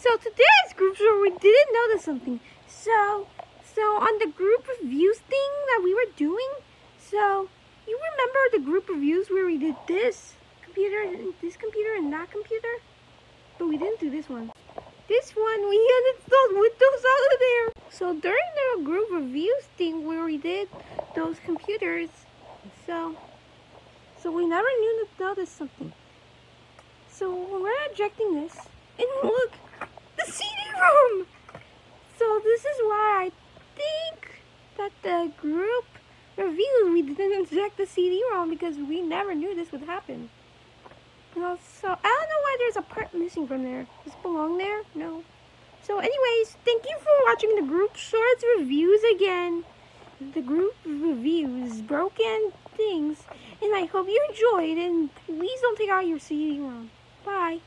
So today's group show, we didn't notice something. So, so on the group reviews thing that we were doing, so you remember the group reviews where we did this computer, and this computer, and that computer? But we didn't do this one. This one, we uninstalled Windows out of there. So during the group reviews thing where we did those computers, so, so we never knew to notice something. So we're ejecting this, and look, the CD-ROM. So this is why I think that the group reviews we didn't eject the CD-ROM because we never knew this would happen. And also, I don't know why there's a part missing from there. Does it belong there? No. So anyways, thank you for watching the group shorts reviews again. The group reviews, broken things. And I hope you enjoyed and please don't take out your CD-ROM. Bye.